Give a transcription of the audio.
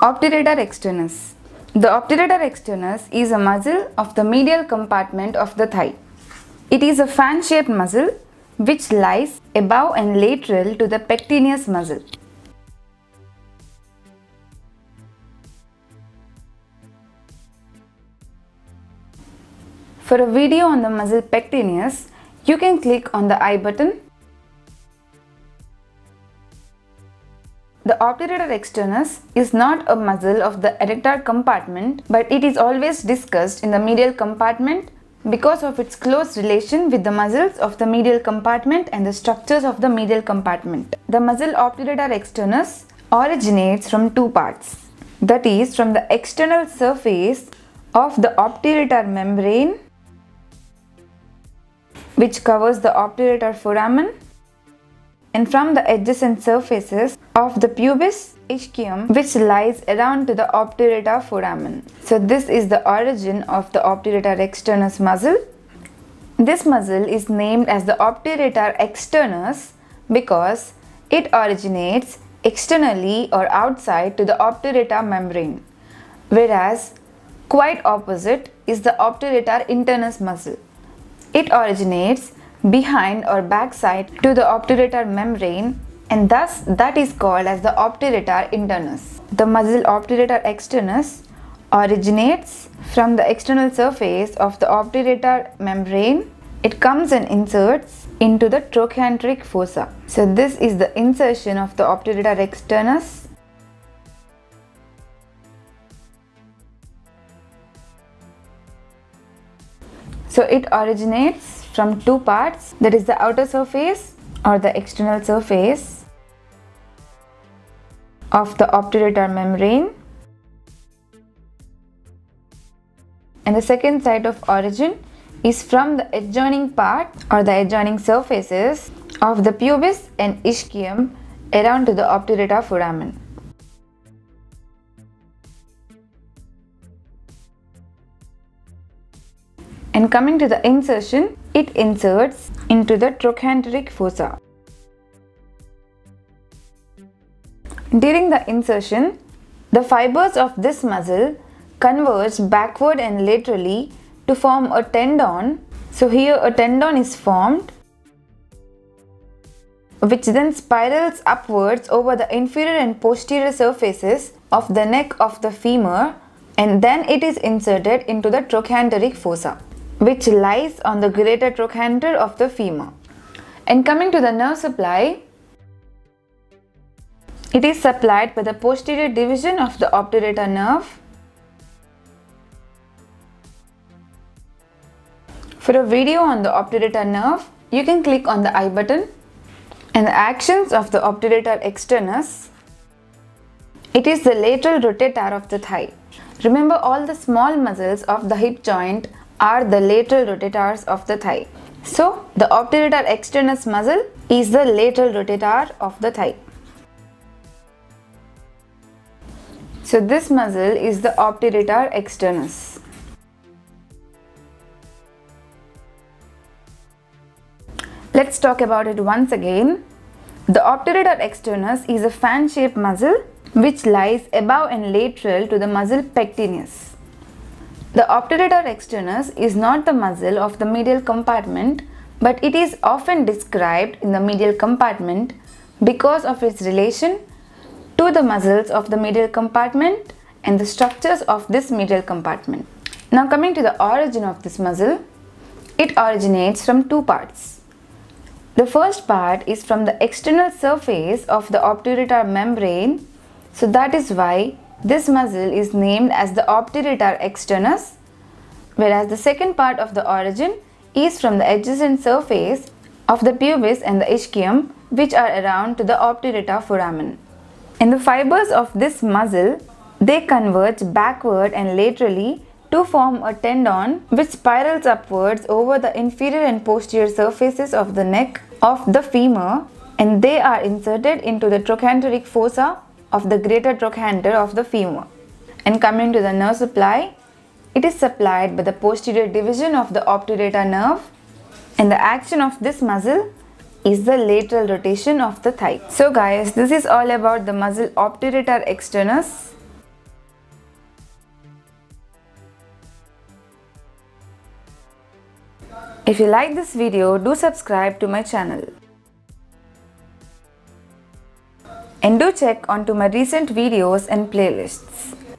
Obturator externus. The obturator externus is a muscle of the medial compartment of the thigh. It is a fan-shaped muscle which lies above and lateral to the pectineus muscle. For a video on the muscle pectineus, you can click on the I button. The obturator externus is not a muscle of the erector compartment but it is always discussed in the medial compartment because of its close relation with the muscles of the medial compartment and the structures of the medial compartment. The muscle obturator externus originates from two parts that is from the external surface of the obturator membrane which covers the obturator foramen and from the adjacent surfaces of the pubis ischium which lies around to the obturator foramen. So this is the origin of the obturator externus muscle. This muscle is named as the obturator externus because it originates externally or outside to the obturator membrane whereas quite opposite is the obturator internus muscle. It originates behind or backside to the obturator membrane and thus that is called as the obturator internus. The muscle obturator externus originates from the external surface of the obturator membrane. It comes and inserts into the trochanteric fossa. So this is the insertion of the obturator externus So it originates from two parts that is the outer surface or the external surface of the obturator membrane and the second site of origin is from the adjoining part or the adjoining surfaces of the pubis and ischium around to the obturator foramen. And coming to the insertion, it inserts into the trochanteric fossa. During the insertion, the fibers of this muscle converge backward and laterally to form a tendon. So here a tendon is formed which then spirals upwards over the inferior and posterior surfaces of the neck of the femur and then it is inserted into the trochanteric fossa which lies on the greater trochanter of the femur. And coming to the nerve supply, it is supplied by the posterior division of the obturator nerve. For a video on the obturator nerve, you can click on the I button and the actions of the obturator externus. It is the lateral rotator of the thigh. Remember all the small muscles of the hip joint are the lateral rotators of the thigh. So, the obturator externus muscle is the lateral rotator of the thigh. So, this muscle is the obturator externus. Let's talk about it once again. The obturator externus is a fan-shaped muscle which lies above and lateral to the muscle pectineus. The obturator externus is not the muscle of the medial compartment but it is often described in the medial compartment because of its relation to the muscles of the medial compartment and the structures of this medial compartment. Now coming to the origin of this muscle, it originates from two parts. The first part is from the external surface of the obturator membrane so that is why this muscle is named as the obturator externus, whereas the second part of the origin is from the adjacent surface of the pubis and the ischium which are around to the obturator foramen. In the fibers of this muscle, they converge backward and laterally to form a tendon which spirals upwards over the inferior and posterior surfaces of the neck of the femur and they are inserted into the trochanteric fossa of the greater trochanter of the femur. And coming to the nerve supply, it is supplied by the posterior division of the obturator nerve and the action of this muscle is the lateral rotation of the thigh. So guys, this is all about the muscle obturator externus. If you like this video, do subscribe to my channel. And do check onto my recent videos and playlists.